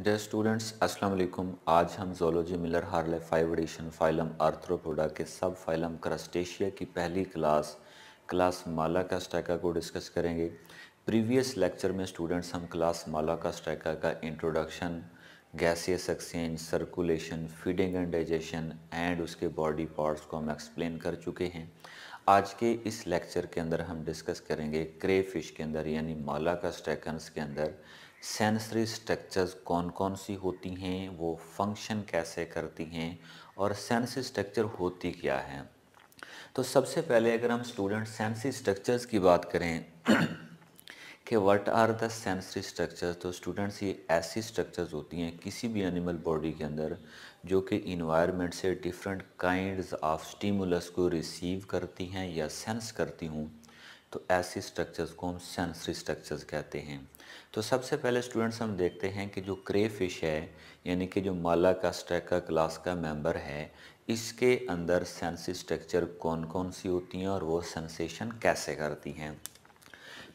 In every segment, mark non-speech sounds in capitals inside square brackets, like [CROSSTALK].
Dear students अस्सलाम वालेकुम आज हम zoology Miller Harley five edition phylum arthropoda के सब फाइलम क्रस्टेशिया की पहली क्लास क्लास माला का स्टैका को डिस्कस करेंगे। प्रीवियस लेक्चर में स्टूडेंट्स हम क्लास माला का स्टैका का introduction gaseous exchange circulation feeding and digestion and उसके बॉडी पार्ट्स को हम एक्सप्लेन कर चुके हैं। आज के इस लेक्चर के अंदर हम डिस्कस करेंगे क्रे फ़िश के अंदर, यानी माला का स्टैकन्स के अंदर सेंसरी स्ट्रक्चर्स कौन कौन सी होती हैं, वो फ़ंक्शन कैसे करती हैं और सेंसरी स्ट्रक्चर होती क्या है? तो सबसे पहले अगर हम स्टूडेंट सेंसरी स्ट्रक्चर्स की बात करें [CLEARS THROAT] कि what are the sensory structures तो स्टूडेंट्स ये ऐसी स्ट्रक्चर्स होती हैं किसी भी एनिमल बॉडी के अंदर जो कि इन्वायरमेंट से डिफरेंट काइंड्स ऑफ़ स्टिमुलस को रिसीव करती हैं या सेंस करती हूँ। तो ऐसी स्ट्रक्चर्स को हम सेंसरी स्ट्रक्चर्स कहते हैं। तो सबसे पहले स्टूडेंट्स हम देखते हैं कि जो क्रे फ़िश है, यानी कि जो माला का स्ट्रैका क्लास का मेंबर है, इसके अंदर सेंसी स्ट्रक्चर कौन कौन सी होती हैं और वो सेंसेशन कैसे करती हैं।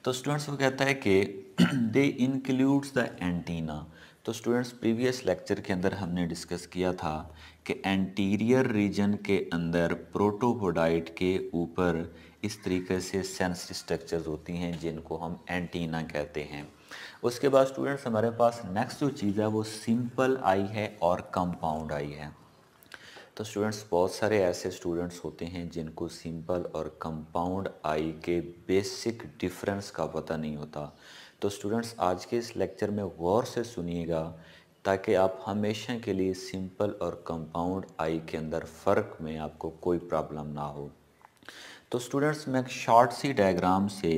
तो स्टूडेंट्स वो कहता है कि दे इंक्लूड्स द एंटीना तो स्टूडेंट्स प्रीवियस लेक्चर के अंदर हमने डिस्कस किया था कि एंटीरियर रीजन के अंदर प्रोटोपोडाइट के ऊपर इस तरीके से सेंस स्ट्रक्चर्स होती हैं जिनको हम एंटीना कहते हैं। उसके बाद स्टूडेंट्स हमारे पास नेक्स्ट जो चीज़ है वो सिंपल आई है और कंपाउंड आई है। तो स्टूडेंट्स बहुत सारे ऐसे स्टूडेंट्स होते हैं जिनको सिंपल और कंपाउंड आई के बेसिक डिफरेंस का पता नहीं होता। तो स्टूडेंट्स आज के इस लेक्चर में गौर से सुनिएगा ताकि आप हमेशा के लिए सिंपल और कंपाउंड आई के अंदर फ़र्क में आपको कोई प्रॉब्लम ना हो। तो स्टूडेंट्स मैं एक शॉर्ट सी डायग्राम से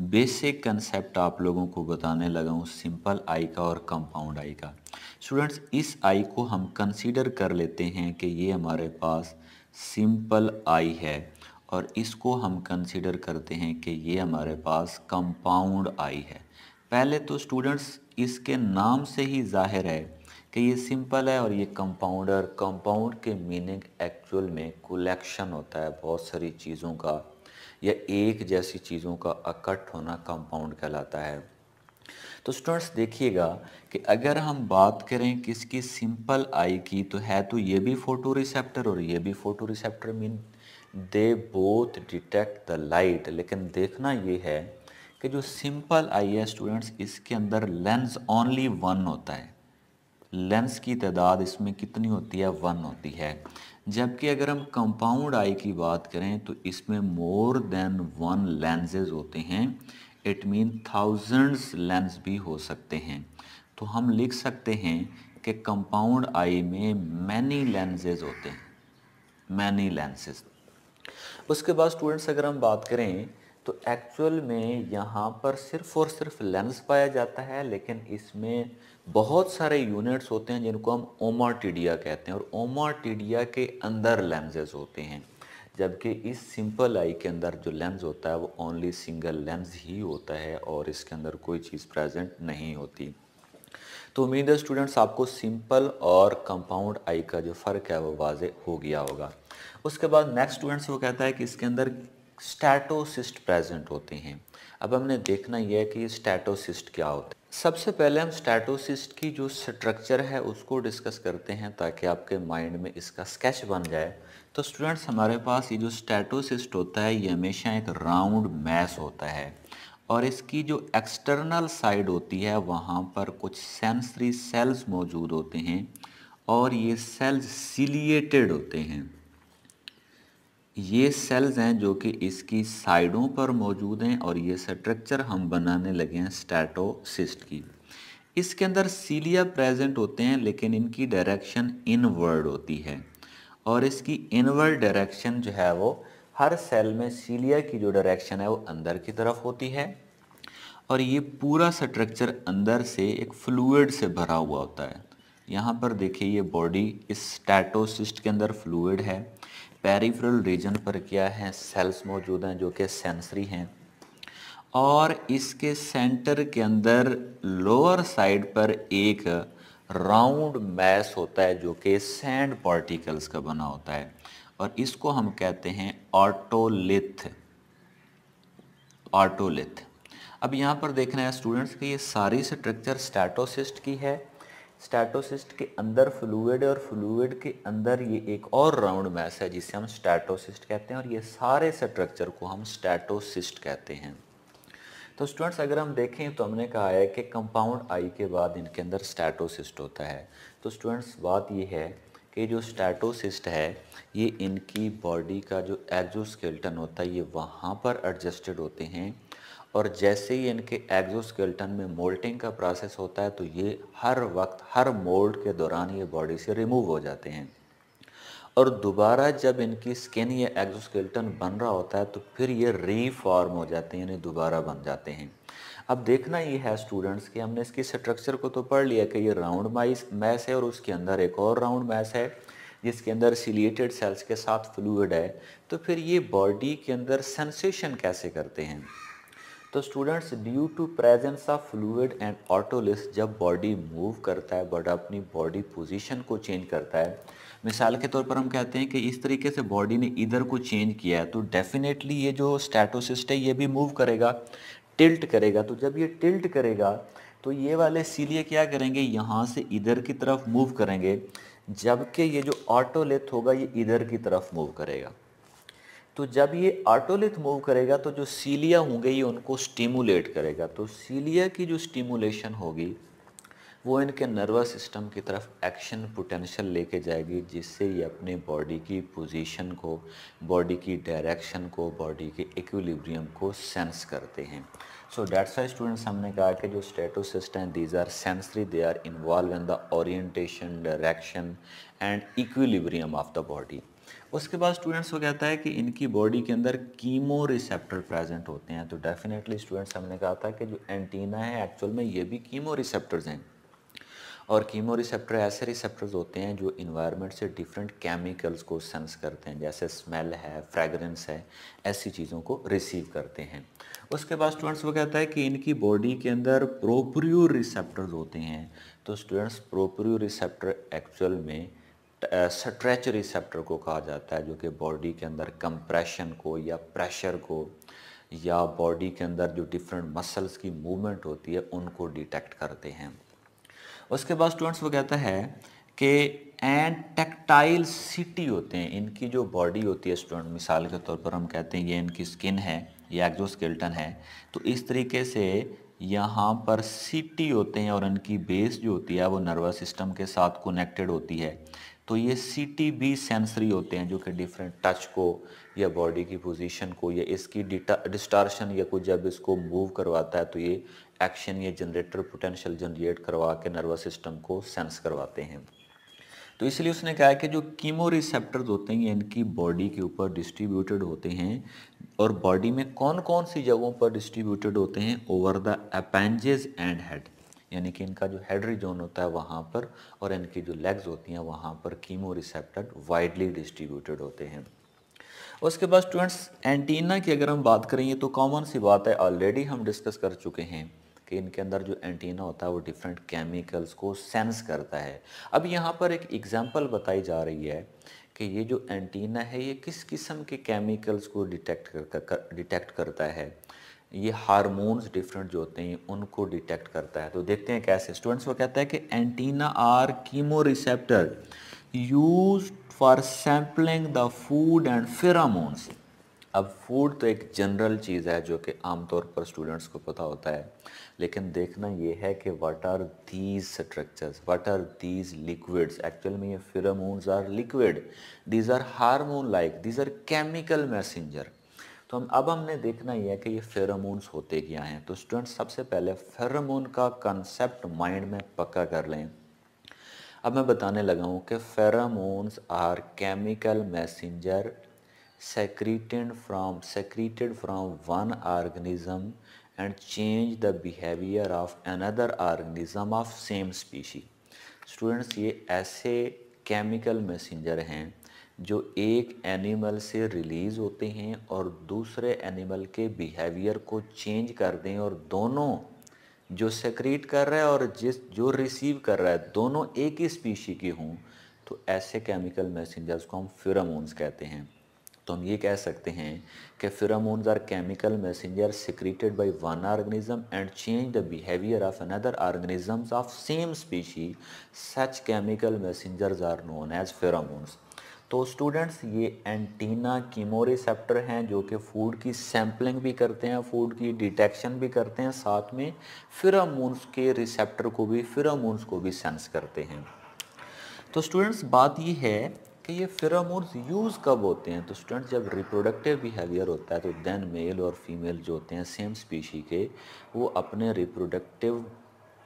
बेसिक कंसेप्ट आप लोगों को बताने लगा हूँ सिंपल आई का और कंपाउंड आई का। स्टूडेंट्स इस आई को हम कंसीडर कर लेते हैं कि ये हमारे पास सिंपल आई है और इसको हम कंसीडर करते हैं कि ये हमारे पास कंपाउंड आई है। पहले तो स्टूडेंट्स इसके नाम से ही ज़ाहिर है कि ये सिंपल है और ये कंपाउंडर, कंपाउंड के मीनिंग एक्चुअल में कलेक्शन होता है बहुत सारी चीज़ों का, या एक जैसी चीज़ों का अकट होना कंपाउंड कहलाता है। तो स्टूडेंट्स देखिएगा कि अगर हम बात करें किसकी सिंपल आई की तो है तो ये भी फ़ोटो रिसेप्टर और ये भी photo receptor mean they both detect the light लेकिन देखना ये है कि जो सिंपल आई है स्टूडेंट्स इसके अंदर लेंस ओनली वन होता है। लेंस की तादाद इसमें कितनी होती है? वन होती है। जबकि अगर हम कंपाउंड आई की बात करें तो इसमें मोर देन वन लेंसेज होते हैं। इट मीन थाउजेंड्स लेंस भी हो सकते हैं। तो हम लिख सकते हैं कि कंपाउंड आई में मैनी लेंसेज होते हैं। मैनी लेंसेज उसके बाद स्टूडेंट्स, अगर हम बात करें तो एक्चुअल में यहाँ पर सिर्फ़ और सिर्फ़ लेंस पाया जाता है, लेकिन इसमें बहुत सारे यूनिट्स होते हैं जिनको हम ओमाटिडिया कहते हैं और ओमाटिडिया के अंदर लेंसेज होते हैं। जबकि इस सिंपल आई के अंदर जो लेंस होता है वो ओनली सिंगल लेंस ही होता है और इसके अंदर कोई चीज़ प्रेजेंट नहीं होती। तो उम्मीद है स्टूडेंट्स आपको सिंपल और कंपाउंड आई का जो फ़र्क है वो वाजे हो गया होगा। उसके बाद नेक्स्ट स्टूडेंट्स वो कहता है कि इसके अंदर स्टैटोसिस्ट प्रेजेंट होते हैं। अब हमने देखना यह है कि स्टैटोसिस्ट क्या होता है। सबसे पहले हम स्टैटोसिस्ट की जो स्ट्रक्चर है, उसको डिस्कस करते हैं ताकि आपके माइंड में इसका स्केच बन जाए। तो स्टूडेंट्स हमारे पास ये जो स्टैटोसिस्ट होता है, ये हमेशा एक राउंड मैस होता है। और इसकी जो एक्सटर्नल साइड होती है, वहाँ पर कुछ सेंसरी सेल्स मौजूद होते हैं और ये सेल्स सिलिएटेड होते हैं। ये सेल्स हैं जो कि इसकी साइडों पर मौजूद हैं और ये स्ट्रक्चर हम बनाने लगे हैं स्टैटोसिस्ट की। इसके अंदर सीलिया प्रेजेंट होते हैं, लेकिन इनकी डायरेक्शन इनवर्ड होती है। और इसकी इनवर्ड डायरेक्शन जो है वो हर सेल में सीलिया की जो डायरेक्शन है वो अंदर की तरफ़ होती है। और ये पूरा स्ट्रक्चर अंदर से एक फ्लूड से भरा हुआ होता है। यहाँ पर देखिए ये बॉडी इस स्टैटोसिस्ट के अंदर फ्लूड है। पेरिफेरल रीजन पर क्या है? सेल्स मौजूद हैं जो कि सेंसरी हैं। और इसके सेंटर के अंदर लोअर साइड पर एक राउंड मैस होता है जो कि सैंड पार्टिकल्स का बना होता है। और इसको हम कहते हैं ऑटोलिथ ऑटोलिथ अब यहाँ पर देखना है स्टूडेंट्स कि ये सारी स्ट्रक्चर स्टैटोसिस्ट की है। स्टैटोसिस्ट के अंदर फ्लूड और फ्लूड के अंदर ये एक और राउंड मैस है जिसे हम स्टैटोसिस्ट कहते हैं और ये सारे स्ट्रक्चर को हम स्टैटोसिस्ट कहते हैं। तो स्टूडेंट्स, अगर हम देखें तो हमने कहा है कि कंपाउंड आई के बाद इनके अंदर स्टैटोसिस्ट होता है। तो स्टूडेंट्स, बात ये है कि जो स्टैटोसिस्ट है, ये इनकी बॉडी का जो एक्जोस्केल्टन होता है, ये वहाँ पर एडजस्टेड होते हैं। और जैसे ही इनके एक्जोस्केल्टन में मोल्टिंग का प्रोसेस होता है तो ये हर वक्त, हर मोल्ड के दौरान ये बॉडी से रिमूव हो जाते हैं। और दोबारा जब इनकी स्किन या एक्जोस्केल्टन बन रहा होता है तो फिर ये रीफॉर्म हो जाते हैं, यानी दोबारा बन जाते हैं। अब देखना ये है स्टूडेंट्स कि हमने इसकी स्ट्रक्चर को तो पढ़ लिया कि ये राउंड माइस मैस है और उसके अंदर एक और राउंड मैस है, जिसके अंदर सिलिएटेड सेल्स के साथ फ्लूड है। तो फिर ये बॉडी के अंदर सेंसेशन कैसे करते हैं? तो students due to presence of fluid and ऑटोलिस जब बॉडी मूव करता है बट अपनी बॉडी पोजीशन को चेंज करता है, मिसाल के तौर पर हम कहते हैं कि इस तरीके से बॉडी ने इधर को चेंज किया है तो डेफिनेटली ये जो स्टैटोसिस्ट है, ये भी मूव करेगा टिल्ट करेगा। तो जब ये टिल्ट करेगा तो ये वाले सीलिए क्या करेंगे? यहाँ से इधर की तरफ़ मूव करेंगे, जबकि ये जो ऑटोलिथ होगा, ये इधर की तरफ़ मूव करेगा। तो जब ये ऑटोलिथ मूव करेगा तो जो सीलिया होंगे, ये उनको स्टिमुलेट करेगा। तो सीलिया की जो स्टिमुलेशन होगी, वो इनके नर्वस सिस्टम की तरफ़ एक्शन पोटेंशियल लेके जाएगी, जिससे ये अपने बॉडी की पोजीशन को बॉडी की डायरेक्शन को बॉडी के इक्विलिब्रियम को सेंस करते हैं। सो डेट्स वाई स्टूडेंट्स हमने कहा कि जो स्टेटोसिस्ट हैं these are sensory they are involve in the orientation direction and equilibrium of the body उसके बाद स्टूडेंट्स को कहता है कि इनकी बॉडी के अंदर कीमो रिसेप्टर प्रेजेंट होते हैं। तो डेफिनेटली स्टूडेंट्स हमने कहा था कि जो एंटीना है एक्चुअल में ये भी कीमो रिसेप्टर्स हैं। और कीमो रिसेप्टर ऐसे रिसेप्टर्स होते हैं जो इन्वायरमेंट से डिफरेंट केमिकल्स को सेंस करते हैं, जैसे स्मेल है फ्रेगरेंस है, ऐसी चीज़ों को रिसीव करते हैं। उसके बाद स्टूडेंट्स वो कहता है कि इनकी बॉडी के अंदर प्रोप्रियो रिसेप्टर्स होते हैं। तो स्टूडेंट्स प्रोप्रियो रिसेप्टर एक्चुअल में स्ट्रेच रिसेप्टर को कहा जाता है, जो कि बॉडी के अंदर कंप्रेशन को या प्रेशर को या बॉडी के अंदर जो डिफरेंट मसल्स की मूवमेंट होती है, उनको डिटेक्ट करते हैं। उसके बाद स्टूडेंट्स वो कहता है कि एंड टेक्टाइल सिटी होते हैं। इनकी जो बॉडी होती है स्टूडेंट मिसाल के तौर पर हम कहते हैं ये इनकी स्किन है, ये एक्जोस्केल्टन है। तो इस तरीके से यहाँ पर सिटी होते हैं और इनकी बेस जो होती है, वो नर्वस सिस्टम के साथ कनेक्टेड होती है। तो ये सी टी बी सेंसरी होते हैं जो कि डिफरेंट टच को या बॉडी की पोजीशन को या इसकी डिस्टार्शन या कुछ जब इसको मूव करवाता है तो ये एक्शन या जनरेटर पोटेंशियल जनरेट करवा के नर्वस सिस्टम को सेंस करवाते हैं। तो इसलिए उसने कहा कि जो कीमो रिसेप्टर्स होते हैं, इनकी बॉडी के ऊपर डिस्ट्रीब्यूटेड होते हैं और बॉडी में कौन कौन सी जगहों पर डिस्ट्रीब्यूटेड होते हैं? Over the appendages and head यानी कि इनका जो हेडरी जोन होता है वहाँ पर और इनकी जो लेग्स होती हैं वहाँ पर कीमो रिसेप्टर वाइडली डिस्ट्रीब्यूटेड होते हैं। उसके बाद स्टूडेंट्स, एंटीना की अगर हम बात करेंगे तो कॉमन सी बात है ऑलरेडी हम डिस्कस कर चुके हैं कि इनके अंदर जो एंटीना होता है वो डिफरेंट केमिकल्स को सेंस करता है। अब यहाँ पर एक एग्जांपल बताई जा रही है कि ये जो एंटीना है, ये किस किस्म के केमिकल्स को डिटेक्ट कर डिटेक्ट करता है। ये हारमोन्स डिफरेंट जो होते हैं, उनको डिटेक्ट करता है। तो देखते हैं कैसे। स्टूडेंट्स वो कहता है कि antenna are chemo receptor use for sampling the food and pheromones अब फ़ूड तो एक जनरल चीज़ है, जो कि आमतौर पर स्टूडेंट्स को पता होता है। लेकिन देखना ये है कि what are these structures what are these liquids actual में ये pheromones are liquid these are hormone like these are chemical messenger तो हम अब हमने देखना ये है कि ये फेरामोन्स होते क्या हैं? तो स्टूडेंट्स सबसे पहले फेरामोन का कंसेप्ट माइंड में पक्का कर लें। अब मैं बताने लगा हूँ कि pheromones are chemical messenger secreted from secreted from one organism and change the behavior of another organism of same species. Students ये ऐसे केमिकल मैसेंजर हैं जो एक एनिमल से रिलीज़ होते हैं और दूसरे एनिमल के बिहेवियर को चेंज कर दें और दोनों जो सेक्रेट कर रहा है और जिस, जो रिसीव कर रहा है, दोनों एक ही स्पीशी के हों तो ऐसे केमिकल मैसेंजर्स को हम फिरामोन्स कहते हैं। तो हम ये कह सकते हैं कि pheromones are chemical messenger secreted by one organism and change the behaviour of another organisms of same species such chemical messengers are known as pheromones तो स्टूडेंट्स ये एंटीना कीमो रिसेप्टर हैं जो कि फ़ूड की सैम्पलिंग भी करते हैं food की डिटेक्शन भी करते हैं, साथ में फिरामोन्स के रिसेप्टर को भी फिरामोन्स को भी सेंस करते हैं। तो स्टूडेंट्स बात ये है कि ये फिरामोन्स यूज़ कब होते हैं? तो स्टूडेंट्स जब रिप्रोडक्टिव बिहेवियर होता है तो देन मेल और फीमेल जो होते हैं सेम स्पीशी के, वो अपने रिप्रोडक्टिव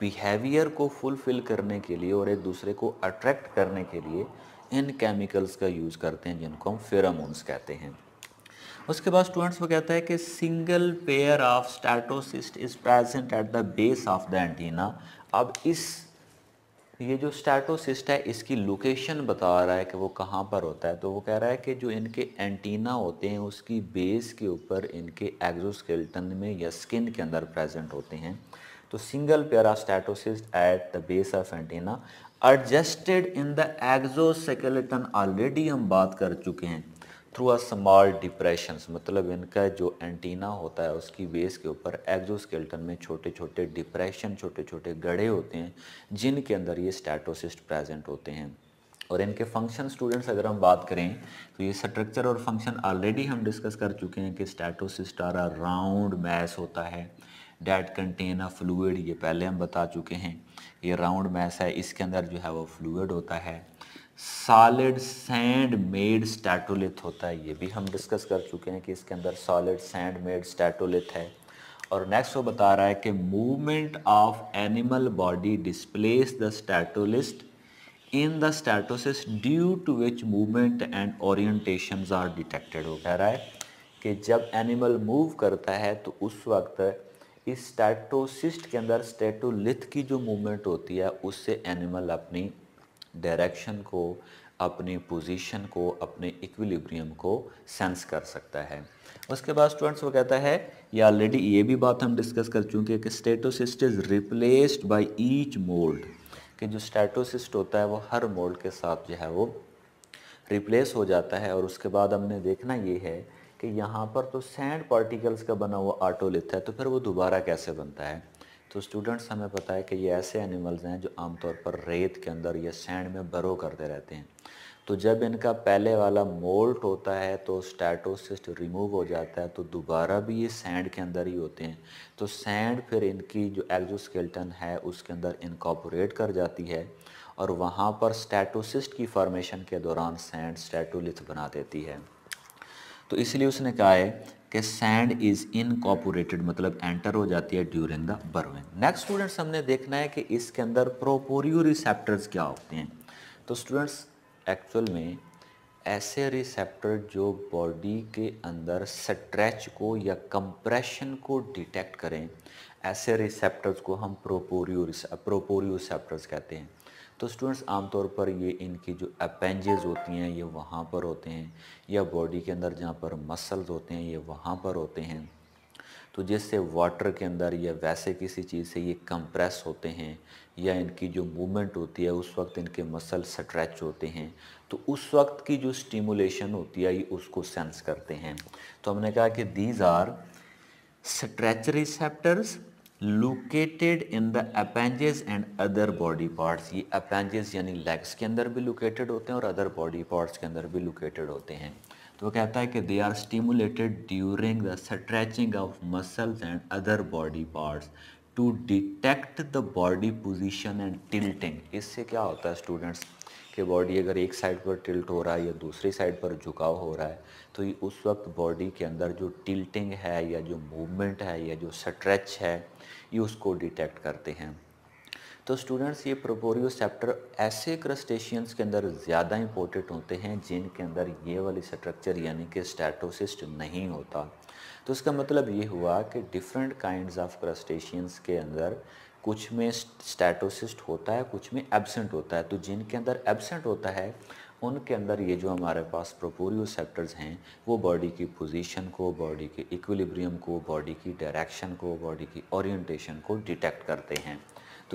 बिहेवियर को फुलफ़िल करने के लिए और एक दूसरे को अट्रैक्ट करने के लिए इन केमिकल्स का यूज़ करते हैं, जिनको हम फेरामोन्स कहते हैं। उसके बाद स्टूडेंट्स वो कहता है कि single pair of statocyst is present at the base of the antenna अब इस, ये जो स्टैटोसिस्ट है, इसकी लोकेशन बता रहा है कि वो कहाँ पर होता है। तो वो कह रहा है कि जो इनके एंटीना होते हैं, उसकी बेस के ऊपर इनके एग्जोस्केल्टन में या स्किन के अंदर प्रेजेंट होते हैं। तो single pair of statocyst at the base of antenna adjusted in the exoskeleton already हम बात कर चुके हैं। थ्रू अ स्मॉल डिप्रेशन मतलब इनका जो एंटीना होता है, उसकी बेस के ऊपर एक्जोस्केल्टन में छोटे छोटे डिप्रेशन छोटे छोटे गढ़े होते हैं, जिनके अंदर ये स्टैटोसिस्ट प्रेजेंट होते हैं। और इनके फ़ंक्शन स्टूडेंट्स अगर हम बात करें तो ये स्ट्रक्चर और फ़ंक्शन ऑलरेडी हम डिस्कस कर चुके हैं कि स्टैटोसिस्ट आर राउंड मैस होता है। डैट कंटेन अ फ्लूड ये पहले हम बता चुके हैं। ये राउंड मैस है, इसके अंदर जो है वो फ्लूड होता है। सॉलिड सैंड मेड स्टैटोलिथ होता है, ये भी हम डिस्कस कर चुके हैं कि इसके अंदर सॉलिड सैंड मेड स्टैटोलिथ है। और नेक्स्ट वो बता रहा है कि movement of animal body displace the statolith in the statocyst due to which movement and orientation are detected वो कह रहा है कि जब एनिमल मूव करता है तो उस वक्त इस स्टैटोसिस्ट के अंदर स्टेटोलिथ की जो मूवमेंट होती है, उससे एनिमल अपनी डायरेक्शन को, अपनी पोजीशन को, अपने इक्विलिब्रियम को सेंस कर सकता है। उसके बाद स्टूडेंट्स वो कहता है ये ऑलरेडी ये भी बात हम डिस्कस कर चुके हैं कि statocyst is replaced by each moult कि जो स्टेटोसिस्ट होता है, वो हर मोल्ड के साथ जो है वो रिप्लेस हो जाता है और उसके बाद हमने देखना ये है कि यहाँ पर तो सैंड पार्टिकल्स का बना हुआ आटोलिथ है तो फिर वो दोबारा कैसे बनता है? तो स्टूडेंट्स हमें पता है कि ये ऐसे एनिमल्स हैं जो आमतौर पर रेत के अंदर या सैंड में बरो करते रहते हैं। तो जब इनका पहले वाला मोल्ट होता है तो स्टैटोसिस्ट रिमूव हो जाता है तो दोबारा भी ये सैंड के अंदर ही होते हैं। तो सैंड फिर इनकी जो एक्जोस्केल्टन है, उसके अंदर इनकॉपोरेट कर जाती है और वहाँ पर स्टैटोसिस्ट की फॉर्मेशन के दौरान सैंड स्टैटोलिथ बना देती है। तो इसलिए उसने कहा है कि सैंड इज़ इनकॉपोरेटेड मतलब एंटर हो जाती है during the burrowing next students हमने देखना है कि इसके अंदर प्रोपोरियो रिसेप्टर्स क्या होते हैं। तो स्टूडेंट्स एक्चुअल में ऐसे रिसेप्टर जो बॉडी के अंदर स्ट्रेच को या कंप्रेशन को डिटेक्ट करें, ऐसे रिसेप्टर्स को हम प्रोपोरियो प्रोपोरियो रिसेप्टर्स कहते हैं। तो स्टूडेंट्स आमतौर पर ये इनकी जो अपेंजेज होती हैं, ये वहाँ पर होते हैं, या बॉडी के अंदर जहाँ पर मसल्स होते हैं, ये वहाँ पर होते हैं। तो जिससे वाटर के अंदर या वैसे किसी चीज़ से ये कंप्रेस होते हैं, या इनकी जो मूवमेंट होती है, उस वक्त इनके मसल स्ट्रेच होते हैं तो उस वक्त की जो स्टिमुलेशन होती है, ये उसको सेंस करते हैं। तो हमने कहा कि these are stretch receptors located in the appendages and other body parts ये अपेंजेस यानी लेग्स के अंदर भी लोकेटेड होते हैं और अदर बॉडी पार्ट्स के अंदर भी लोकेटेड होते हैं। तो कहता है कि they are stimulated during the stretching of muscles and other body parts to detect the body position and tilting इससे क्या होता है स्टूडेंट्स कि बॉडी अगर एक साइड पर टिल्ट हो रहा है या दूसरी साइड पर झुकाव हो रहा है तो ये उस वक्त बॉडी के अंदर जो टिल्टिंग है या जो मूवमेंट है या जो स्ट्रेच है, ये उसको डिटेक्ट करते हैं। तो स्टूडेंट्स ये प्रोपोरियो सेप्टर ऐसे क्रस्टेशियंस के अंदर ज़्यादा इंपॉर्टेंट होते हैं, जिनके अंदर ये वाली स्ट्रक्चर यानी कि स्टैटोसिस्ट नहीं होता। तो इसका मतलब ये हुआ कि डिफरेंट काइंड्स ऑफ़ क्रस्टेशियंस के अंदर कुछ में स्टैटोसिस्ट होता है, कुछ में एबसेंट होता है। तो जिनके अंदर एबसेंट होता है, उनके अंदर ये जो हमारे पास प्रोपोरियो सेप्टर्स हैं, वो बॉडी की पोजीशन को बॉडी के इक्विलिब्रियम को बॉडी की डायरेक्शन को बॉडी की ओरिएंटेशन को डिटेक्ट करते हैं।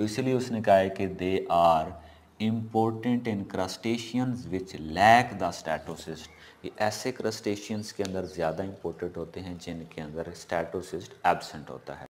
तो इसलिए उसने कहा है कि they are important in crustaceans which lack the statocyst ये ऐसे क्रस्टेशियंस के अंदर ज़्यादा इम्पोर्टेंट होते हैं जिनके अंदर स्टैटोसिस्ट एबसेंट होता है।